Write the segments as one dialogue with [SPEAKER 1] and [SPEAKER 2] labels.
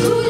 [SPEAKER 1] Ooh.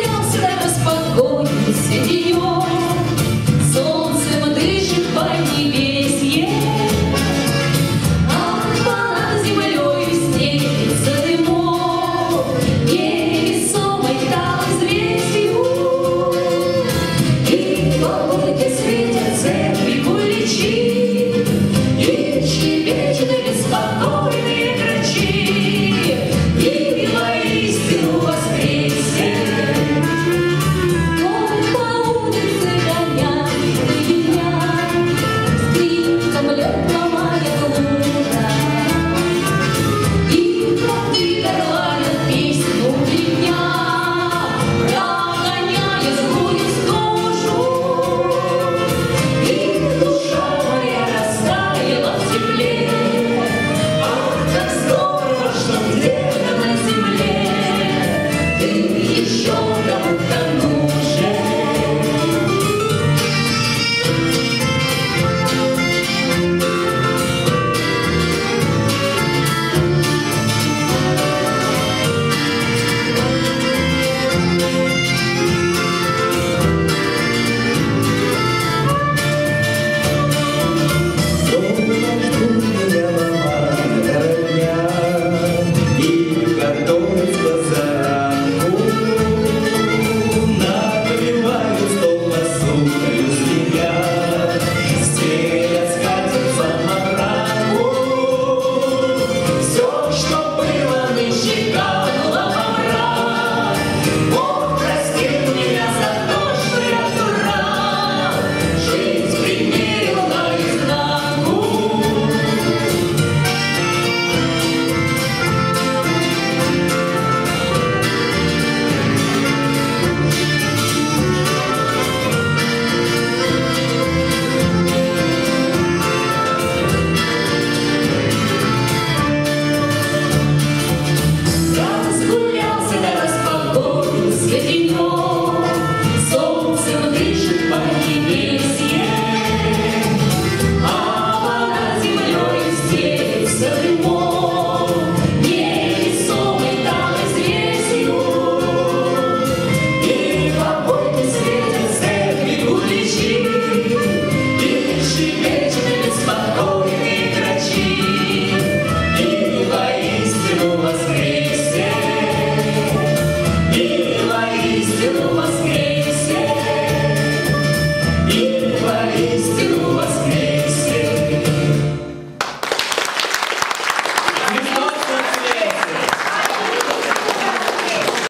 [SPEAKER 1] sitting for